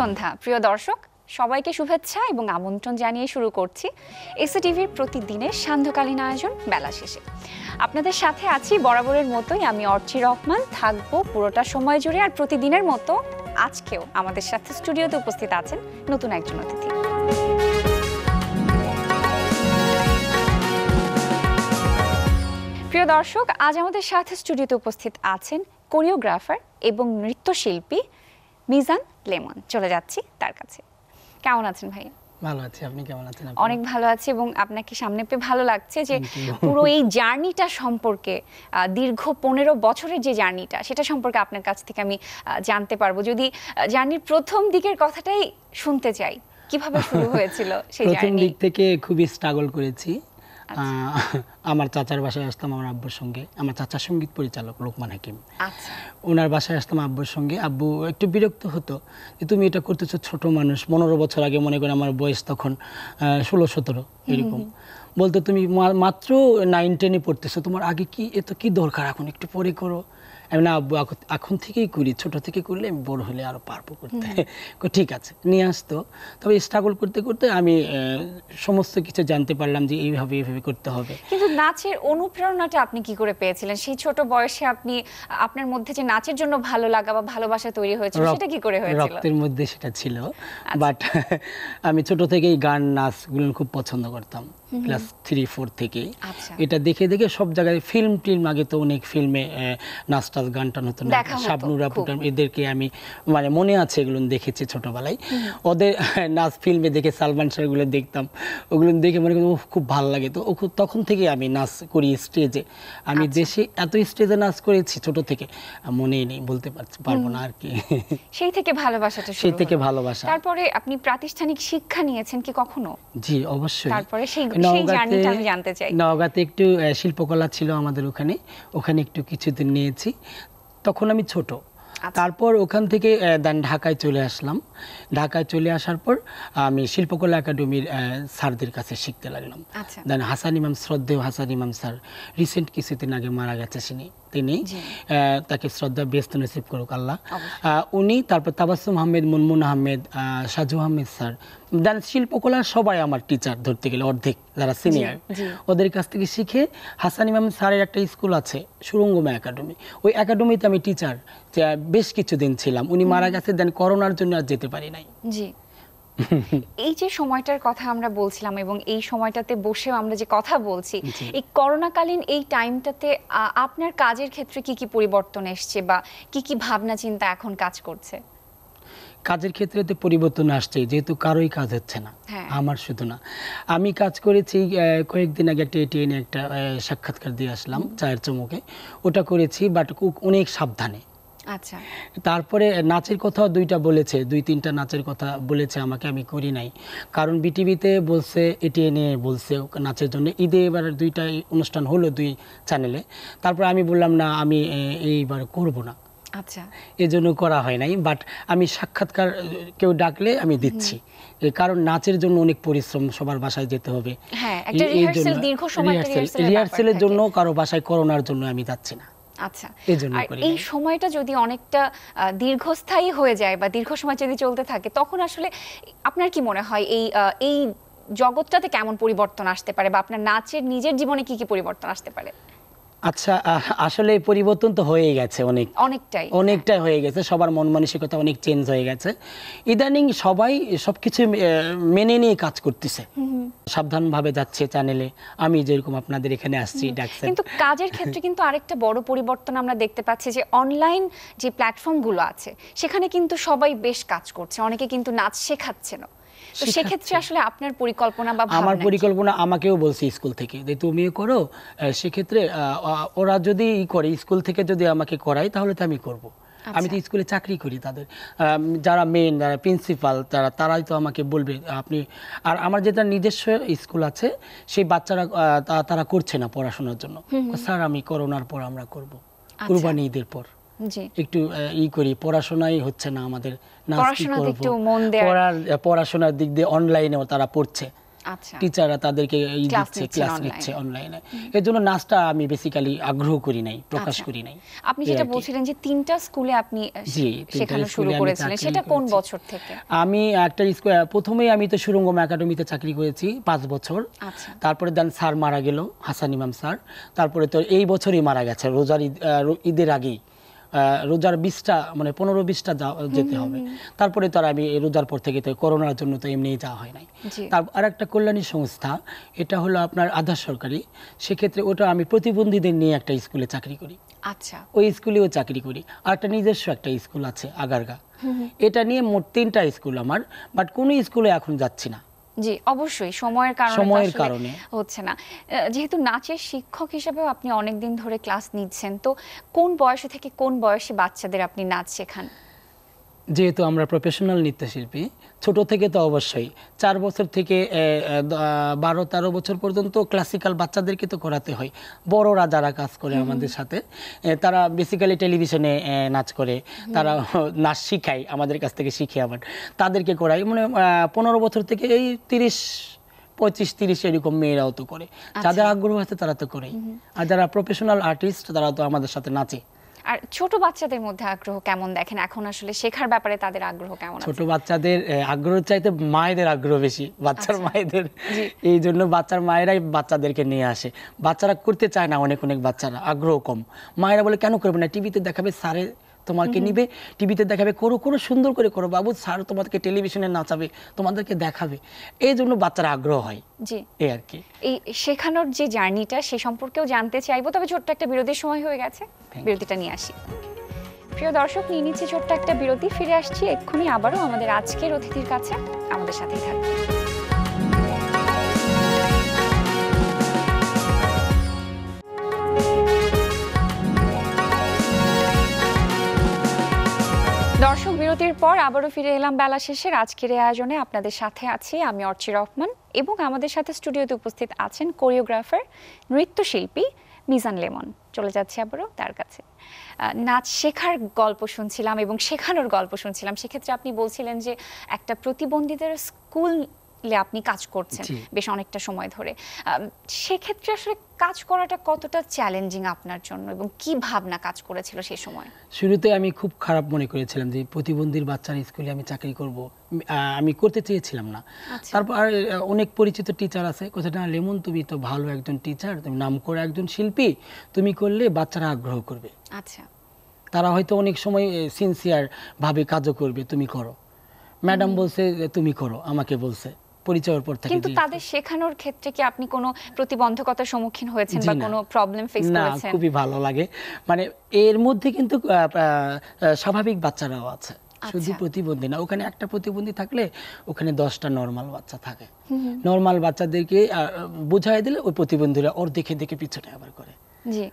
সন্ধ্যা। প্রিয় দর্শক, সবাইকে শুভেচ্ছা এবং আমন্ত্রণ জানিয়ে শুরু করছি এসিটিভির প্রতিদিনের সান্ধ্যকালীন আয়োজন বেলা শেষে। আপনাদের সাথে আছি বরাবরের মতোই আমি অর্চি রহমান। থাকব পুরোটা সময় জুড়ে আর প্রতিদিনের মতো আজকেও আমাদের সাথে স্টুডিওতে উপস্থিত আছেন নতুন একজন অতিথি। প্রিয় দর্শক, আজ আমাদের সাথে স্টুডিওতে উপস্থিত আছেন কোরিওগ্রাফার এবং নৃত্যশিল্পী মিজান লেমন চলে যাচ্ছি তার কাছে। কেমন আছেন ভাই? ভালো আছি আপনি কেমন আছেন আপনি? অনেক ভালো আছি এবং আপনাকে সামনে পেয়ে ভালো লাগছে যে পুরো এই জার্নিটা সম্পর্কে দীর্ঘ পনেরো বছরের যে জার্নিটা সেটা সম্পর্কে আপনার কাছ থেকে আমি জানতে পারব। যদি জার্নির প্রথম দিকের কথাটাই শুনতে চাই কীভাবে শুরু হয়েছিল সেই জার্নি? দিক থেকে খুবই স্ট্রাগল করেছি। আমার চাচার বাসায় আসতাম আমার আব্বুর সঙ্গে। আমার চাচার সংগীত পরিচালক লোকমান হাকিম। আচ্ছা। ওনার বাসায় আসতাম আব্বুর সঙ্গে। আব্বু একটু বিরক্ত হতো যে তুমি এটা করতেছো ছোট মানুষ পনেরো বছর আগে মনে করেন আমার বয়স তখন ষোলো সতেরো এরকম। বলতো তুমি মাত্র নাইন টেনে পড়তেছো তোমার আগে কি এত কি দরকার? এখন একটু পরে করো। আমি না আব্বু এখন- থেকেই করি ছোট থেকে করলে আমি বড় হলে আরও পারব করতে। ঠিক আছে নিয়ে আসতো। তবে স্ট্রাগল করতে করতে আমি সমস্ত কিছু জানতে পারলাম যে এইভাবে এইভাবে করতে হবে। কিন্তু নাচের অনুপ্রেরণাটা আপনি কি করে পেয়েছিলেন? সেই ছোট বয়সে আপনি আপনার মধ্যে যে নাচের জন্য ভালো লাগা বা ভালোবাসা তৈরি হয়েছিল সেটা কি করে হয়েছিল? রক্তের মধ্যে সেটা ছিল। বাট আমি ছোট থেকেই গান নাচগুলো খুব পছন্দ করতাম। ক্লাস থ্রি ফোর থেকে। এটা দেখে দেখে সব জায়গায় ফিল্ম টিল্ম আগে তো অনেক ফিল্মে নাচ টাচ গান টান হতো না। শাবনুর আপু খুব। টান, এদেরকে আমি মানে মনে আছে এগুলো দেখেছি ছোটবেলায়। ওদের নাচ ফিল্মে দেখে সালমান শাহগুলো দেখতাম ওগুলো দেখে মনে করি খুব ভালো লাগে। তো ও তখন থেকে আমি নাচ করি স্টেজে আমি আচ্ছা। দেশে এত স্টেজে নাচ করেছি ছোট থেকে মনেই নেই বলতে পারছি পারব না আর কি। সেই থেকে ভালোবাসাটা সেই থেকে ভালোবাসা। তারপরে আপনি প্রাতিষ্ঠানিক শিক্ষা নিয়েছেন কি কখনো? জি অবশ্যই। তারপরে সেই নওগাঁতে- জানতে চাই। নওগাঁতে একটু শিল্পকলা ছিল আমাদের ওখানে। ওখানে একটু কিছুদিন নিয়েছি। তখন আমি ছোট। আচ্ছা। তারপর ওখান থেকে দেন ঢাকায় চলে আসলাম। ঢাকায় চলে আসার পর আমি শিল্পকলা একাডেমির স্যারদের কাছে শিখতে লাগলাম। আচ্ছা। দেন হাসান ইমাম শ্রদ্ধেয় হাসান ইমাম স্যার রিসেন্ট কিছুদিন আগে মারা গেছে তিনি তিনি তাকে শ্রদ্ধা ব্যস্ত নসিব করুক আল্লাহ। উনি তারপর তাবাসুম আহমেদ মুনমুন আহমেদ সাজু আহমেদ স্যার দেন শিল্পকলার সবাই আমার টিচার ধরতে গেলে অর্ধেক যারা সিনিয়র ওদের কাছ থেকে শিখে হাসান ইমাম স্যারের একটা স্কুল আছে সুরঙ্গমা একাডেমি ওই একাডেমিতে আমি টিচার বেশ কিছুদিন ছিলাম। উনি মারা গেছে দেন করোনার জন্য আর যেতে পারি নাই। জি। এই যে সময়টার কথা আমরা বলছিলাম এবং এই সময়টাতে বসেও আমরা যে কথা বলছি এই করোনাকালীন এই টাইমটাতে আপনার কাজের ক্ষেত্রে কি কি পরিবর্তন এসছে বা কি কি ভাবনা চিন্তা এখন কাজ করছে? কাজের ক্ষেত্রে তো পরিবর্তন আসছে যেহেতু কারোই কাজ হচ্ছে না হ্যাঁ। আমার শুধু না। আমি কাজ করেছি কয়েকদিন আগে একটা এটিএনে একটা সাক্ষাৎকার দিয়ে আসলাম চায়ের চমকে। ওটা করেছি বাট অনেক সাবধানে। আচ্ছা। তারপরে নাচের কথাও দুইটা বলেছে দুই তিনটা নাচের কথা বলেছে আমাকে আমি করি নাই। কারণ বিটিভিতে বলছে এটিএনে বলছে নাচের জন্য। ঈদে এবার দুইটা অনুষ্ঠান হলো দুই চ্যানেলে তারপর আমি বললাম না আমি এইবার করব না। আচ্ছা। এজন্য করা হয় নাই বাট আমি সাক্ষাৎকার কেউ ডাকলে আমি দিচ্ছি। কারণ নাচের জন্য অনেক পরিশ্রম সবার বাসায় যেতে হবে। হ্যাঁ, এই- জন্য- ব্যাপার জন্য কারও বাসায় করোনার জন্য আমি যাচ্ছি না। আচ্ছা। এই আর এই সময়টা যদি অনেকটা আহ, দীর্ঘস্থায়ী হয়ে যায় বা দীর্ঘ সময় যদি চলতে থাকে তখন আসলে আপনার কি মনে হয় এই আহ, এই জগৎটাতে কেমন পরিবর্তন আসতে পারে বা আপনার নাচের নিজের জীবনে কি কি পরিবর্তন আসতে পারে? আচ্ছা আসলে পরিবর্তন তো হয়ে গেছে অনেক। অনেকটাই। অনেকটাই হয়ে গেছে সবার মন মানসিকতা অনেক চেঞ্জ হয়ে গেছে। ইদানিং সবাই সবকিছু মেনে নিয়ে কাজ করতেছে। সাবধানভাবে যাচ্ছে চ্যানেলে আমি যেরকম আপনাদের এখানে আসছি ডাকছেন। কিন্তু কাজের ক্ষেত্রে কিন্তু আরেকটা বড় পরিবর্তন আমরা দেখতে পাচ্ছি যে অনলাইন যে প্ল্যাটফর্মগুলো আছে সেখানে কিন্তু সবাই বেশ কাজ করছে। অনেকে কিন্তু নাচ শেখাচ্ছে না তো সেক্ষেত্রে আসলে আপনার পরিকল্পনা বা আমার পরিকল্পনা আমাকেও বলছে স্কুল থেকে যে তুমিও করো সেক্ষেত্রে ওরা যদি ই করে স্কুল থেকে যদি আমাকে করায় তাহলে তো আমি করব। আমি তো স্কুলে চাকরি করি তাদের যারা মেন যারা প্রিন্সিপাল তারা তারাই তো আমাকে বলবে আপনি আর আমার যেটা নিজস্ব স্কুল আছে সেই বাচ্চারা তারা করছে না পড়াশোনার জন্য। স্যার আমি করোনার পর আমরা করব কুরবানি ঈদের পর। একটু ই করি পড়াশোনাই হচ্ছে না আমাদের পড়াশোনার দিক দিয়ে অনলাইনেও তারা পড়ছে। আচ্ছা। টিচাররা তাদেরকে ই দিচ্ছে ক্লাস নিচ্ছে অনলাইনে এর জন্য নাচটা আমি বেসিক্যালি আগ্রহ করি নাই প্রকাশ আচ্ছা। করি নাই। আপনি যেটা বলছিলেন যে তিনটা স্কুলে আপনি শেখানো শুরু করেছিলেন সেটা কোন বছর থেকে? আমি একটা স্কুল প্রথমেই আমি তো সুরঙ্গম একাডেমিতে চাকরি করেছি পাঁচ বছর। আচ্ছা। তারপরে দেন স্যার মারা গেল হাসান ইমাম স্যার তারপরে তো এই বছরই মারা গেছে রোজার ঈদ- ঈদের আগেই। রোজার বিশটা মানে পনেরো বিশটা যেতে হবে। তারপরে তো আর আমি এই রোজার পর থেকে তো করোনার জন্য তো এমনিই যাওয়া হয় নাই। তার আর একটা কল্যাণী সংস্থা এটা হলো আপনার আধার সরকারি। সেক্ষেত্রে ওটা আমি প্রতিবন্ধীদের নিয়ে একটা স্কুলে চাকরি করি। আচ্ছা। ওই স্কুলেও চাকরি করি। আর একটা নিজস্ব একটা স্কুল আছে আগারগা। এটা নিয়ে মোট তিনটা স্কুল আমার বাট কোনো স্কুলে এখন যাচ্ছি না। জি অবশ্যই। সময়ের কারণে সময়ের কারণে। হচ্ছে না। যেহেতু নাচের শিক্ষক হিসেবেও আপনি অনেক দিন ধরে ক্লাস নিচ্ছেন তো কোন বয়সে থেকে কোন বয়সে বাচ্চাদের আপনি নাচ শেখান? যেহেতু আমরা প্রফেশনাল নৃত্যশিল্পী ছোট থেকে তো অবশ্যই। চার বছর থেকে বারো তেরো বছর পর্যন্ত ক্লাসিক্যাল বাচ্চাদেরকে তো করাতে হয়। বড়রা যারা কাজ করে আমাদের সাথে তারা বেসিক্যালি টেলিভিশনে নাচ করে। তারা নাচ শিখায় আমাদের কাছ থেকে শিখে আবার। তাদেরকে করাই। মানে পনেরো বছর থেকে এই তিরিশ পঁচিশ তিরিশ এরকম মেয়েরাও তো করে। যাদের আগ্রহ আছে তারা তো করেই। আর যারা প্রফেশনাল আর্টিস্ট তারা তো আমাদের সাথে নাচে। আর ছোট বাচ্চাদের মধ্যে আগ্রহ কেমন দেখেন? এখন আসলে শেখার ব্যাপারে তাদের আগ্রহ কেমন ছোট বাচ্চাদের আগ্রহ চাইতে মায়েদের আগ্রহ বেশি। বাচ্চার আচ্ছা। মায়েদের এই জন্য বাচ্চার মায়েরাই বাচ্চাদেরকে নিয়ে আসে। বাচ্চারা করতে চায় না অনেক অনেক বাচ্চারা আগ্রহ কম। মায়েরা বলে কেন করবে না? টিভিতে দেখাবে স্যারে তোমাকে নিবে টিভিতে দেখাবে করো করো সুন্দর করে করো বাবু স্যার তোমাদেরকে টেলিভিশনে নাচাবে তোমাদেরকে দেখাবে। এই জন্য বাচ্চারা আগ্রহ হয়। জি। এই আর কি। এই শেখানোর যে জার্নিটা সে সম্পর্কেও জানতে চাইব তবে ছোট্ট একটা বিরতির সময় হয়ে গেছে। বিরতিটা নিয়ে আসি। প্রিয় দর্শক নিয়ে নিচ্ছি ছোট্ট একটা বিরতি ফিরে আসছি এক্ষুনি আবারও আমাদের আজকের অতিথির কাছে আমাদের সাথেই থাকবে। বিরতির পর আবারও ফিরে এলাম বেলা শেষের আজকের আয়োজনে। আপনাদের সাথে আছি আমি অর্চি রহমান এবং আমাদের সাথে স্টুডিওতে উপস্থিত আছেন কোরিওগ্রাফার, নৃত্যশিল্পী মিজান লেমন। চলে যাচ্ছি আবারও তার কাছে। নাচ শেখার গল্প শুনছিলাম এবং শেখানোর গল্প শুনছিলাম। সেক্ষেত্রে আপনি বলছিলেন যে একটা প্রতিবন্ধীদের স্কুলে আপনি কাজ করছেন বেশ অনেকটা সময় ধরে। সেক্ষেত্রে আসলে কাজ করাটা কতটা চ্যালেঞ্জিং আপনার জন্য এবং কি ভাবনা কাজ করেছিল সেই সময়? শুরুতে আমি খুব খারাপ মনে করেছিলাম যে প্রতিবন্ধীর বাচ্চার স্কুলে আমি চাকরি করব। আমি করতে চেয়েছিলাম না। আচ্ছা। তারপর অনেক পরিচিত টিচার আছে। কোথায় না লেমন তুমি তো ভালো একজন টিচার তুমি নাম করে একজন শিল্পী তুমি করলে বাচ্চারা আগ্রহ করবে। আচ্ছা। তারা হয়তো অনেক সময় সিনসিয়ার ভাবে কাজও করবে তুমি করো। ম্যাডাম বলছে তুমি করো। আমাকে বলছে। পরিচয়ের পর থেকে কিন্তু তাদের শেখানোর ক্ষেত্রে কি আপনি কোনো প্রতিবন্ধকতার সম্মুখীন হয়েছেন বা কোনো প্রবলেম ফেস না খুবই ভালো লাগে। মানে এর মধ্যে কিন্তু স্বাভাবিক বাচ্চারাও আছে। শুধু আচ্ছা। প্রতিবন্ধী না ওখানে একটা প্রতিবন্ধী থাকলে ওখানে দশটা নর্মাল বাচ্চা থাকে। নর্মাল বাচ্চাদেরকে বুঝাই দিলে ওই প্রতিবন্ধীরা ওর দেখে দেখে পিছনে আবার করে। জি।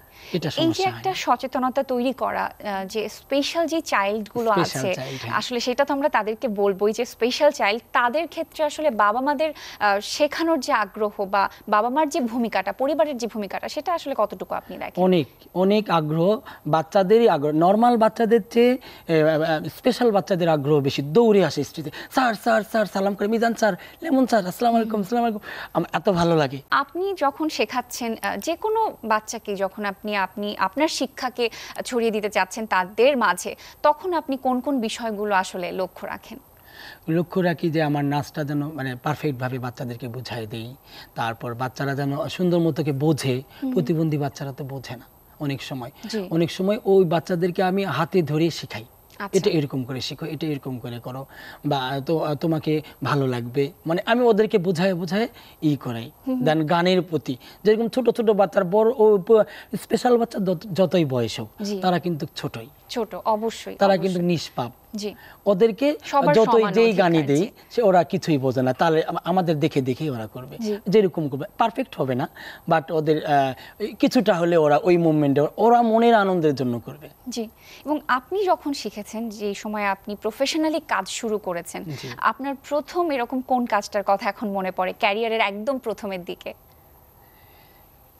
এই যে একটা সচেতনতা তৈরি করা যে স্পেশাল যে চাইল্ডগুলো আছে হ্যাঁ। আসলে সেটা তো আমরা তাদেরকে বলবোই যে স্পেশাল চাইল্ড তাদের ক্ষেত্রে আসলে বাবা মাদের শেখানোর যে আগ্রহ বা বাবা মার যে ভূমিকাটা পরিবারের যে ভূমিকাটা সেটা আসলে কতটুকু আপনি দেখেন? অনেক অনেক আগ্রহ বাচ্চাদেরই আগ্রহ নর্মাল বাচ্চাদের চেয়ে স্পেশাল বাচ্চাদের আগ্রহ বেশি দৌড়ে আসে স্যার স্যার স্যার সালাম করে মিজান স্যার লেমন স্যার আসসালামু আলাইকুম আসসালামু আলাইকুম। এত ভালো লাগে। আপনি যখন শেখাচ্ছেন যে কোনো বাচ্চাকে যখন আপনি আপনি আপনার শিক্ষাকে ছড়িয়ে দিতে চাচ্ছেন তাদের মাঝে তখন আপনি কোন কোন বিষয়গুলো আসলে লক্ষ্য রাখেন? লক্ষ্য রাখি যে আমার নাচটা যেন মানে পারফেক্টভাবে বাচ্চাদেরকে বুঝাই দেই। তারপর বাচ্চারা যেন সুন্দর মতোকে বোঝে প্রতিবন্ধী বাচ্চারা তো বোঝে না অনেক সময়। অনেক সময় ওই বাচ্চাদেরকে আমি হাতে ধরে শেখাই। এটা এরকম করে শেখো এটা এরকম করে করো বা তো তোমাকে ভালো লাগবে। মানে আমি ওদেরকে বোঝায় বোঝায় ই করাই। দেন গানের প্রতি যেরকম ছোট ছোট বাচ্চার বড় ও স্পেশাল বাচ্চা যত- যতই বয়স হোক তারা কিন্তু ছোটই। ছোট অবশ্যই তারা কিন্তু নিষ্পাপ। জি। ওদেরকে যতই যেই গানই দেই সে ওরা কিছুই বোঝে না। তাহলে আমাদের দেখে দেখেই ওরা করবে। যেরকম করবে পারফেক্ট হবে না বাট ওদের কিছুটা হলে ওরা ওই মুভমেন্টে ওরা মনের আনন্দের জন্য করবে। জি এবং আপনি যখন শিখেছেন যে সময় আপনি প্রফেশনালি কাজ শুরু করেছেন আপনার প্রথম এরকম কোন কাজটার কথা এখন মনে পড়ে? ক্যারিয়ারের একদম প্রথমের দিকে।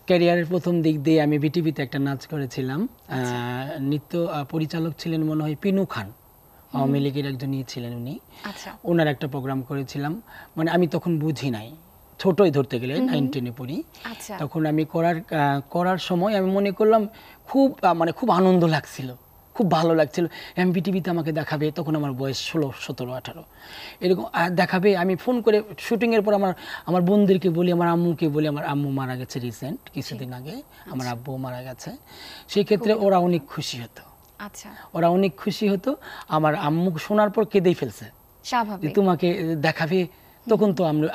ক্যারিয়ারের প্রথম দিক দিয়ে আমি বিটিভিতে একটা নাচ করেছিলাম। আচ্ছা। নৃত্য পরিচালক ছিলেন মনে হয় পিনু খান। আওয়ামী লীগের একজন ইয়ে ছিলেন উনি। আচ্ছা। ওনার একটা প্রোগ্রাম করেছিলাম। মানে আমি তখন বুঝি নাই। ছোটই ধরতে গেলে নাইন টেনে পড়ি। আচ্ছা। তখন আমি করার করার সময় আমি মনে করলাম খুব মানে খুব আনন্দ লাগছিল। খুব ভালো লাগছিল। এমবি টিভিতে আমাকে দেখাবে তখন আমার বয়স ষোলো সতেরো আঠারো। এরকম দেখাবে আমি ফোন করে শুটিংয়ের পর আমার আমার বোনদেরকে বলি আমার আম্মুকে বলি আমার আম্মু মারা গেছে রিসেন্ট কিছুদিন আগে আমার আব্বু মারা গেছে। সেই ক্ষেত্রে ওরা অনেক খুশি হতো। আচ্ছা। ওরা অনেক খুশি হতো। আমার আম্মু শোনার পর কেঁদেই ফেলছে। স্বাভাবিক। তোমাকে দেখাবে তখন তো আমরা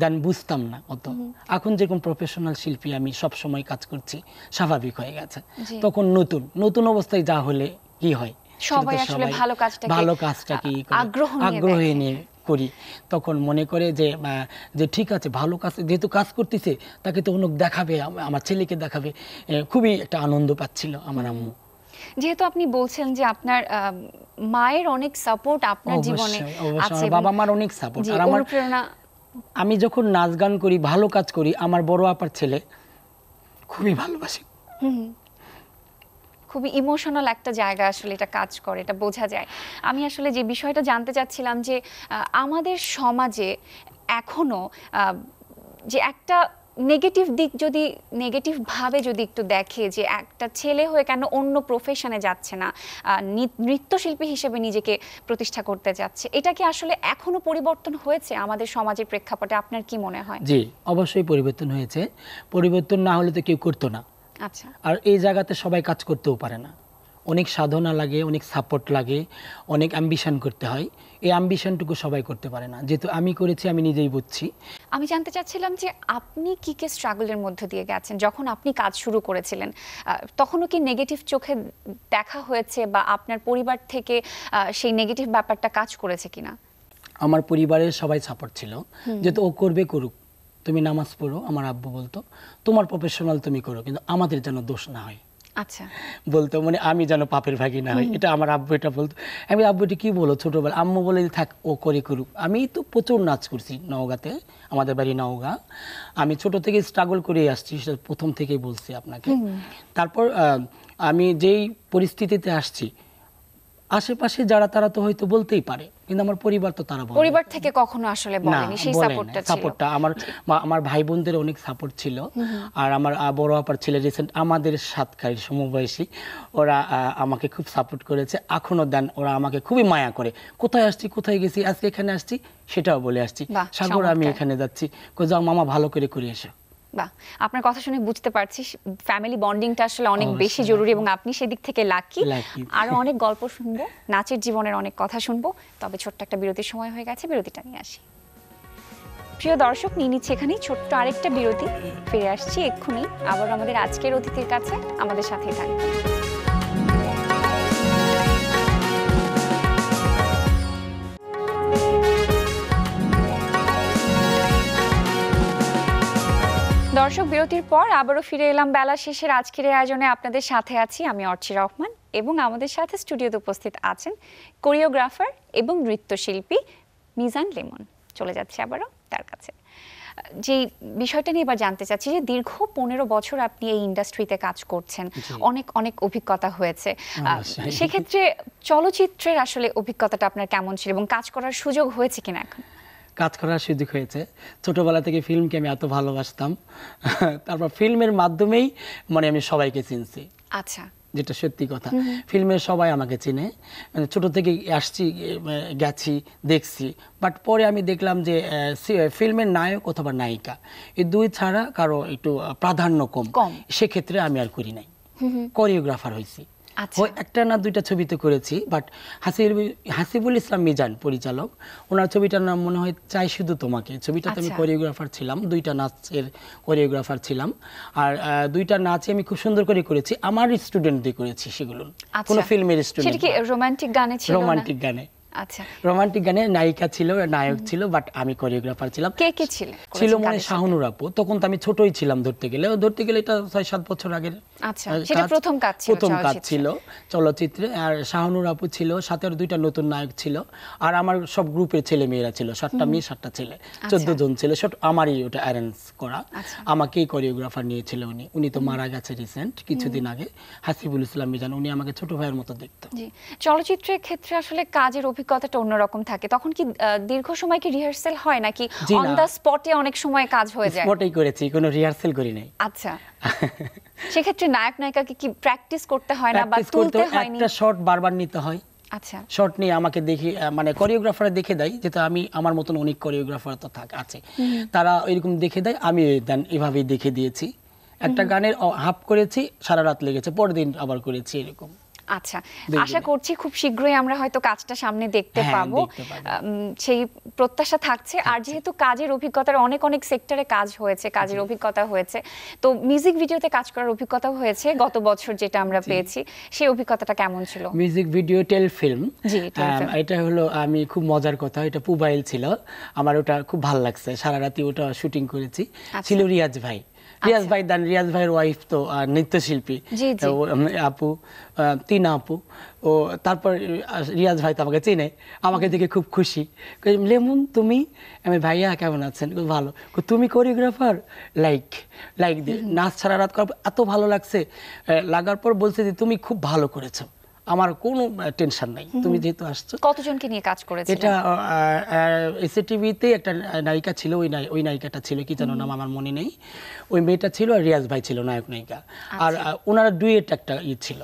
দেন বুঝতাম না অত। এখন যেরকম প্রফেশনাল শিল্পী আমি সব সময় কাজ করছি স্বাভাবিক হয়ে গেছে। তখন নতুন নতুন অবস্থায় যা হলে কি হয়? সবাই আসলে ভালো কাজটাকে, ভালো কাজটাকে ই করে, আগ্রহ নিয়ে আগ্রহ নিয়ে করি। তখন মনে করে যে আহ, যে ঠিক আছে ভালো কাজ যেহেতু কাজ করতেছে তাকে তো অন্য দেখাবে আমার ছেলেকে দেখাবে। খুবই একটা আনন্দ পাচ্ছিল আমার আম্মু। যেহেতু আপনি বলছেন যে আপনার মায়ের অনেক সাপোর্ট আপনার জীবনে আছে বাবা মার অনেক সাপোর্ট আর আমার আমি যখন নাচ গান করি ভালো কাজ করি আমার বড় আপার ছেলে খুবই ভালোবাসে। খুবই ইমোশনাল একটা জায়গা আসলে এটা কাজ করে এটা বোঝা যায়। আমি আসলে যে বিষয়টা জানতে চাচ্ছিলাম যে আমাদের সমাজে এখনও আহ, যে একটা নেগেটিভ দিক যদি নেগেটিভ ভাবে যদি একটু দেখে যে একটা ছেলে হয়ে কেন অন্য প্রফেশনে যাচ্ছে না নৃত্যশিল্পী হিসেবে নিজেকে প্রতিষ্ঠা করতে যাচ্ছে এটা কি আসলে এখনও পরিবর্তন হয়েছে আমাদের সমাজের প্রেক্ষাপটে? আপনার কি মনে হয়? জি অবশ্যই পরিবর্তন হয়েছে। পরিবর্তন না হলে তো কেউ করতো না। আচ্ছা। আর এই জায়গাতে সবাই কাজ করতেও পারে না। অনেক সাধনা লাগে অনেক সাপোর্ট লাগে অনেক অ্যাম্বিশন করতে হয়। এই অ্যাম্বিশনটুকু সবাই করতে পারে না। যেহেতু আমি করেছি আমি নিজেই বুঝছি। আমি জানতে চাচ্ছিলাম যে আপনি কি কে স্ট্রাগলের মধ্য দিয়ে গেছেন? যখন আপনি কাজ শুরু করেছিলেন তখনও কি নেগেটিভ চোখে দেখা হয়েছে বা আপনার পরিবার থেকে সেই নেগেটিভ ব্যাপারটা কাজ করেছে কিনা? আমার পরিবারের সবাই সাপোর্ট ছিল। যেহেতু ও করবে করুক। তুমি নামাজ পড়ো আমার আব্বু বলতো তোমার প্রফেশনাল তুমি করো কিন্তু আমাদের যেন দোষ না হয়। আচ্ছা। বলতো মানে আমি যেন পাপের ভাগি না হয় এটা আমার আব্বু এটা বলতো। আমি আব্বুটি কি বলো ছোটবেলা? আম্মু বলে থাক ও করে করুক। আমি তো প্রচুর নাচ করছি নওগাঁতে আমাদের বাড়ি নওগাঁ। আমি ছোট থেকে স্ট্রাগল করে আসছি সেটা প্রথম থেকেই বলছি আপনাকে। তারপর আহ, আমি যেই পরিস্থিতিতে আসছি আশেপাশে যারা তারা তো হয়তো বলতেই পারে কিন্তু আমার পরিবার তো তারা পরিবার থেকে কখনো আসলে বলেনি সেই সাপোর্টটা সাপোর্টটা আমার আমার ভাই বোনদের অনেক সাপোর্ট ছিল। আর আমার বড় আপার ছেলে রিসেন্ট আমাদের সাতকারী সমবয়সী ওরা আমাকে খুব সাপোর্ট করেছে এখনও দেন ওরা আমাকে খুবই মায়া করে। কোথায় আসছি কোথায় গেছি আজকে এখানে আসছি সেটাও বলে আসছি। সাগর আমি এখানে যাচ্ছি। কো যাও মামা ভালো করে করে এসো। বাহ আপনার কথা শুনে বুঝতে পারছি ফ্যামিলি বন্ডিংটা আসলে অনেক বেশি জরুরি এবং আপনি সেদিক থেকে লাকি আর অনেক গল্প শুনব নাচের জীবনের অনেক কথা শুনব তবে ছোট্ট একটা বিরতির সময় হয়ে গেছে বিরতিটা নিয়ে আসি। প্রিয় দর্শক নিয়ে নিচ্ছে এখানেই ছোট্ট আরেকটা বিরতি। ফিরে আসছি এক্ষুনি আবার আমাদের আজকের অতিথির কাছে আমাদের সাথেই থাকবে দর্শক বিরতির পর আবারও ফিরে এলাম বেলা শেষের আজকের আয়োজনে। আপনাদের সাথে আছি আমি অর্চি রহমান এবং আমাদের সাথে স্টুডিওতে উপস্থিত আছেন কোরিওগ্রাফার এবং নৃত্যশিল্পী মিজান লেমন। চলে যাচ্ছে আবারও তার কাছে। যে বিষয়টা নিয়ে এবার জানতে চাচ্ছি যে দীর্ঘ পনেরো বছর আপনি এই ইন্ডাস্ট্রিতে কাজ করছেন অনেক অনেক অভিজ্ঞতা হয়েছে। সেক্ষেত্রে চলচ্চিত্রের আসলে অভিজ্ঞতাটা আপনার কেমন ছিল এবং কাজ করার সুযোগ হয়েছে কিনা এখন? কাজ করার সুযোগ হয়েছে। ছোটবেলা থেকে ফিল্মকে আমি এত ভালোবাসতাম। তারপর ফিল্মের মাধ্যমেই মানে আমি সবাইকে চিনছি। আচ্ছা। যেটা সত্যি কথা। ফিল্মের সবাই আমাকে চিনে। মানে ছোট থেকে আসছি গেছি দেখছি। বাট পরে আমি দেখলাম যে ফিল্মের নায়ক অথবা নায়িকা এই দুই ছাড়া কারও একটু প্রাধান্য কম। সেক্ষেত্রে আমি আর করি নাই। কোরিওগ্রাফার হয়েছি একটা না দুইটা ছবিতে করেছি বাট হাসির হাসিবুল ইসলাম মিজান পরিচালক। ওনার ছবিটার নাম মনে হয় চাই শুধু তোমাকে। ছবিটাতে আমি আচ্ছা। কোরিওগ্রাফার ছিলাম দুইটা নাচের কোরিওগ্রাফার ছিলাম। আর দুইটা নাচে আমি খুব সুন্দর করে করেছি আমার স্টুডেন্ট দিয়ে করেছি সেগুলো। কোনো ফিল্মের স্টুডেন্ট সেটা কি রোমান্টিক গানে ছিল না? রোমান্টিক গানে। আচ্ছা। রোমান্টিক গানে নায়িকা ছিল নায়ক ছিল বাট আমি কোরিওগ্রাফার ছিলাম। কে কে ছিল? ছিল মনে শাহনুর আপু। তখন তো আমি ছোটই ছিলাম ধরতে গেলে। ধরতে গেলে এটা ছয় সাত বছর আগের আচ্ছা, সেটা প্রথম কাজ ছিল প্রথম কাজ। ছিল চলচ্চিত্রে আর শাহনুর আপু ছিল সাথে আর দুইটা নতুন নায়ক ছিল আর আমার সব গ্রুপের ছেলে মেয়েরা ছিল সাতটা মেয়ে সাতটা ছেলে চোদ্দ জন ছিল সব আমারই ওটা অ্যারেঞ্জ করা। আচ্ছা। আমাকেই কোরিওগ্রাফার নিয়েছিল উনি। উনি তো মারা গেছে রিসেন্ট কিছুদিন আগে। হাসিবুল ইসলাম মিজান উনি আমাকে ছোট ভাইয়ের মতো দেখতো। চলচ্চিত্রের ক্ষেত্রে আসলে কাজের অভিজ্ঞতাটা অন্যরকম থাকে। তখন কি দীর্ঘ সময় কি রিহার্সেল হয় নাকি অন। দ্য স্পটে অনেক সময় কাজ হয়ে যায়? স্পটেই করেছি কোনো রিহার্সেল করি নাই। আচ্ছা। সেক্ষেত্রে নায়ক নায়িকাকে কি প্র্যাকটিস করতে হয় না বা তুলতে হয়। একটা শট বারবার নিতে হয়। আচ্ছা। শর্ট নিয়ে আমাকে দেখে মানে কোরিওগ্রাফার দেখে দেয় যেহেতু আমি আমার মতন অনেক কোরিওগ্রাফার তো থাক আছে। তারা এরকম দেখে দেয় আমি দেন এভাবেই দেখে দিয়েছি। একটা গানের হাফ করেছি সারা রাত লেগেছে পরের দিন আবার করেছি এরকম। আচ্ছা আশা করছি খুব শীঘ্রই আমরা হয়তো কাজটা সামনে দেখতে হ্যাঁ, পাবো। সেই প্রত্যাশা থাকছে। আর যেহেতু কাজের অভিজ্ঞতার অনেক অনেক সেক্টরে কাজ হয়েছে কাজের অভিজ্ঞতা হয়েছে তো মিউজিক ভিডিওতে কাজ করার অভিজ্ঞতা হয়েছে গত বছর যেটা আমরা পেয়েছি। সেই অভিজ্ঞতাটা কেমন ছিল? মিউজিক ভিডিও টেল ফিল্ম জি, টেল ফিল্ম। এটা হলো আমি খুব মজার কথা এটা পুবাইল ছিল। আমার ওটা খুব ভালো লাগছে। সারা রাতি ওটা শুটিং করেছি। আচ্ছা। ছিল রিয়াজ ভাই। রিয়াজ ভাই দান রিয়াজ ভাইয়ের ওয়াইফ তো নৃত্যশিল্পী আপু তিনা আপু ও তারপর রিয়াজ ভাই তো আমাকে চিনে আমাকে দেখে খুব খুশি লেমন তুমি আমি ভাইয়া কেমন আছেন ভালো তুমি কোরিওগ্রাফার লাইক লাইক নাচ ছাড়া রাত করার এত ভালো লাগছে লাগার পর বলছে যে তুমি খুব ভালো করেছ আমার কোনো টেনশন নাই। তুমি যেহেতু আসছো। কতজনকে নিয়ে কাজ করেছ এটা এসএটিভিতে একটা নায়িকা ছিল ওই নাই ওই নায়িকাটা ছিল কি জানো নাম আমার মনে নেই। ওই মেয়েটা ছিল আর রিয়াজ ভাই ছিল নায়ক নায়িকা আর আচ্ছা। ওনারা ডুয়েট একটা ই ছিল।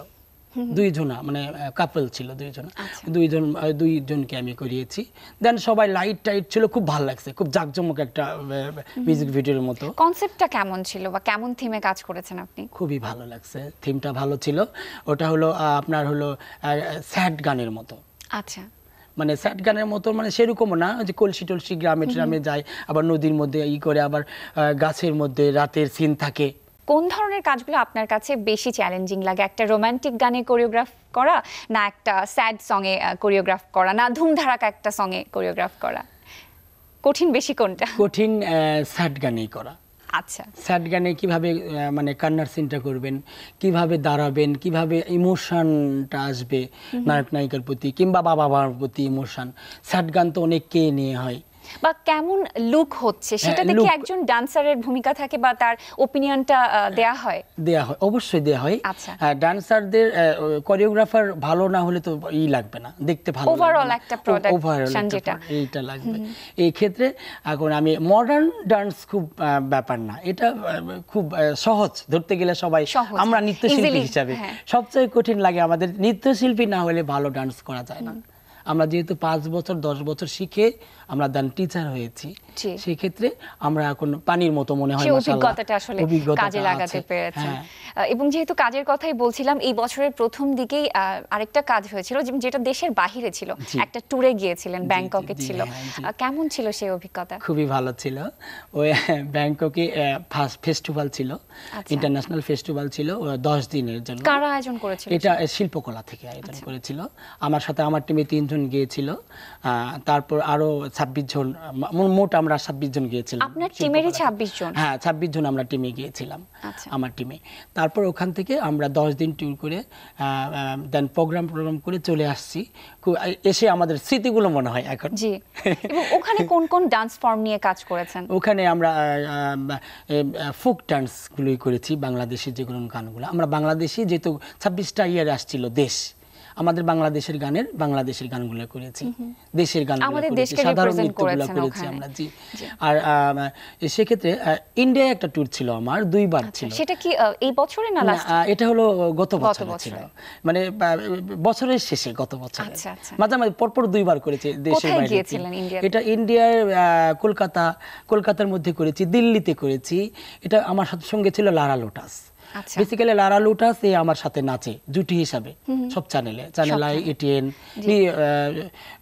দুইজনা মানে কাপল ছিল দুইজন। আচ্ছা। দুইজন আহ, দুইজনকে আমি করিয়েছি। দেন সবাই লাইট টাইট ছিল খুব ভালো লাগছে খুব জাঁকজমক একটা মিউজিক ভিডিওর মতো। কনসেপ্টটা কেমন ছিল বা কেমন থিমে কাজ করেছেন আপনি? খুবই ভালো লাগছে থিমটা ভালো ছিল। ওটা হলো আপনার হলো স্যাড গানের মতো। আচ্ছা। মানে স্যাড গানের মতো মানে সেরকমও না যে কলসি টলসি গ্রামে ট্রামে যায় আবার নদীর মধ্যে ই করে আবার গাছের মধ্যে রাতের সিন থাকে। কোন ধরনের কাজগুলো আপনার কাছে বেশি চ্যালেঞ্জিং লাগে? একটা রোমান্টিক গানে কোরিওগ্রাফ করা না একটা স্যাড সঙ্গে কোরিওগ্রাফ করা? না ধুমধারাকা একটা সঙ্গে কোরিওগ্রাফ করা? কঠিন বেশি কোনটা? কঠিন স্যাড গানেই করা। আচ্ছা। স্যাড গানে কীভাবে মানে কান্নার সিনটা করবেন কীভাবে দাঁড়াবেন কীভাবে ইমোশনটা আসবে নায়ক নায়িকার প্রতি কিংবা বাবা মার প্রতি ইমোশন স্যাড গান তো অনেক কে নিয়ে হয়। বা কেমন লুক হচ্ছে সেটাতে কি একজন ডান্সারের ভূমিকা থাকে বা তার ওপিনিয়নটা দেয়া হয় দেয়া হয় অবশ্যই দেয়া হয় আচ্ছা। ডান্সারদের কোরিওগ্রাফার ভালো না হলে তো ই লাগবে না দেখতে ভালো না। একটা যেটা। এইটা লাগবে এই ক্ষেত্রে এখন আমি মডার্ন ডান্স খুব ব্যাপার না এটা খুব সহজ ধরতে গেলে সবাই আমরা হ্যাঁ। নৃত্যশিল্পী হিসাবে হ্যাঁ। সবচেয়ে কঠিন লাগে আমাদের নৃত্যশিল্পী না হলে ভালো ডান্স করা যায় না আমরা যেহেতু পাঁচ বছর দশ বছর শিখে আমরা দান টিচার হয়েছি। সেই ক্ষেত্রে আমরা এখন পানির মতো মনে হয় অভিজ্ঞতাটা আসলে কাজে লাগাতে আছে। পেরেছেন। হ্যাঁ। এবং যেহেতু কাজের কথাই বলছিলাম এই বছরের প্রথম দিকেই আরেকটা কাজ হয়েছিল যেটা দেশের বাহিরে ছিল। একটা ট্যুরে গিয়েছিলেন ব্যাংককে ছিল। হ্যাঁ, কেমন ছিল সেই অভিজ্ঞতা? খুবই ভালো ছিল। ওই ব্যাংককে ফার্স্ট ফেস্টিভ্যাল ছিল আচ্ছা। ইন্টারন্যাশনাল ফেস্টিভ্যাল ছিল ও দশ দিনের জন্য। কারা আয়োজন করেছিল? এটা শিল্পকলা থেকে আয়োজন আচ্ছা। করেছিল। আমার সাথে আমার টিমে তিনজন গিয়েছিল। তারপর আরও ছাব্বিশ জন মোট আমরা ছাব্বিশ জন গিয়েছিলাম। আপনার টিমেরই 26 জন? হ্যাঁ ছাব্বিশ জন আমরা টিমে গিয়েছিলাম আচ্ছা। আমার টিমে তারপর ওখান থেকে আমরা দশ দিন ট্যুর করে দেন প্রোগ্রাম প্রোগ্রাম করে চলে আসছি। এসে আমাদের স্মৃতিগুলো মনে হয় এখন। জি। ওখানে কোন কোন ডান্স ফর্ম নিয়ে কাজ করেছেন? ওখানে আমরা ফোক ডান্সগুলোই করেছি বাংলাদেশের যেগুলো গানগুলো। আমরা বাংলাদেশি যেহেতু ছাব্বিশটা ইয়ার আসছিল দেশ। আমাদের বাংলাদেশের গানের বাংলাদেশের গানগুলো করেছি। দেশের গান represent করেছেন করেছি আমরা জি। আর সেক্ষেত্রে ইন্ডিয়া একটা ট্যুর ছিল আমার দুইবার ছিল। সেটা কি এই বছরে না এটা হলো গত বছর ছিল। মানে বছরের শেষে গত বছর। আচ্ছা, আচ্ছা। মাঝামাঝি পরপর দুইবার করেছি দেশের বাইরে। এটা ইন্ডিয়ার আহ, কলকাতা কলকাতার মধ্যে করেছি দিল্লিতে করেছি। এটা আমার সাথে সঙ্গে ছিল লারা লোটাস আচ্ছা। বেসিক্যালি লারা লোটাস এ আমার সাথে নাচে জুটি হিসাবে। সব চ্যানেলে চ্যানেল আই এটিএন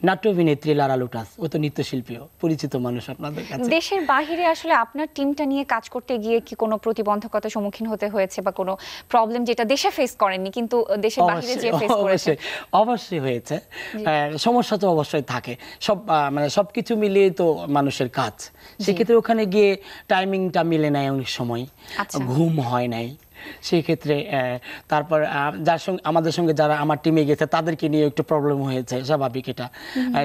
নাট্য অভিনেত্রী লারা লোটাস ও তো নৃত্যশিল্পীও পরিচিত মানুষ আপনাদের কাছে। দেশের বাহিরে আসলে আপনার টিমটা নিয়ে কাজ করতে গিয়ে কি কোনো প্রতিবন্ধকতার সম্মুখীন হতে হয়েছে বা কোনো প্রবলেম যেটা দেশে ফেস করেননি কিন্তু দেশের বাহিরে যে ফেস করেছে? অবশ্যই হয়েছে। সমস্যা তো অবশ্যই থাকে। সব মানে সবকিছু মিলিয়ে তো মানুষের কাজ। সেক্ষেত্রে ওখানে গিয়ে টাইমিংটা মিলে নাই অনেক সময়। আচ্ছা। ঘুম হয় নাই। সেই ক্ষেত্রে তারপর যার সঙ্গে আমাদের সঙ্গে যারা আমার টিমে গেছে তাদেরকে নিয়ে একটু প্রবলেম হয়েছে স্বাভাবিক এটা।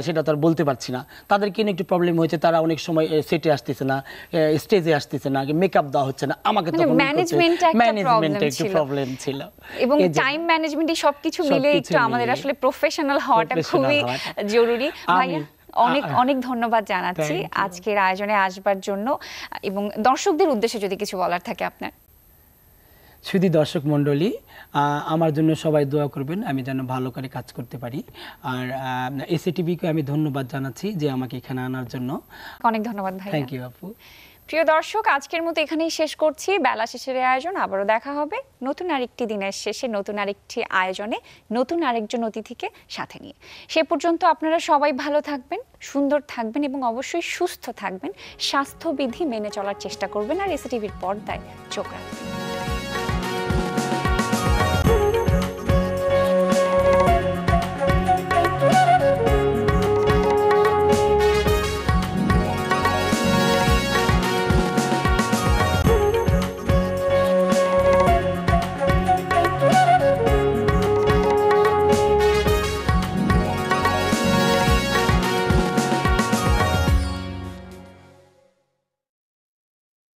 সেটা তো আর বলতে পারছি না। তাদেরকে নিয়ে একটু প্রবলেম হয়েছে তারা অনেক সময় সেটে আসতেছে না স্টেজে আসতেছে না মেকআপ দেওয়া হচ্ছে না। আমাকে তখন ম্যানেজমেন্টে একটু প্রবলেম ছিল। এবং টাইম ম্যানেজমেন্টে সবকিছু মিলে একটু আমাদের আসলে প্রফেশনাল হওয়াটা খুবই জরুরি। ভাইয়া অনেক অনেক ধন্যবাদ জানাচ্ছি আজকের আয়োজনে আসবার জন্য। এবং দর্শকদের উদ্দেশ্যে যদি কিছু বলার থাকে আপনার। শুধু দর্শক মণ্ডলী আমার জন্য সবাই দোয়া করবেন আমি যেন ভালো করে কাজ করতে পারি। আর এসিটিভিকে আমি ধন্যবাদ জানাচ্ছি যে আমাকে এখানে আনার জন্য। অনেক ধন্যবাদ ভাইয়া। থ্যাংক ইউ আপু। প্রিয় দর্শক আজকের মতো এখানেই শেষ করছি। বেলা শেষের আয়োজন আবারও দেখা হবে নতুন আরেকটি দিনের শেষে নতুন আরেকটি আয়োজনে নতুন আরেকজন অতিথিকে সাথে নিয়ে। সে পর্যন্ত আপনারা সবাই ভালো থাকবেন সুন্দর থাকবেন এবং অবশ্যই সুস্থ থাকবেন। স্বাস্থ্যবিধি মেনে চলার চেষ্টা করবেন আর এসিটিভির পর্দায় চোখ রাখবেন।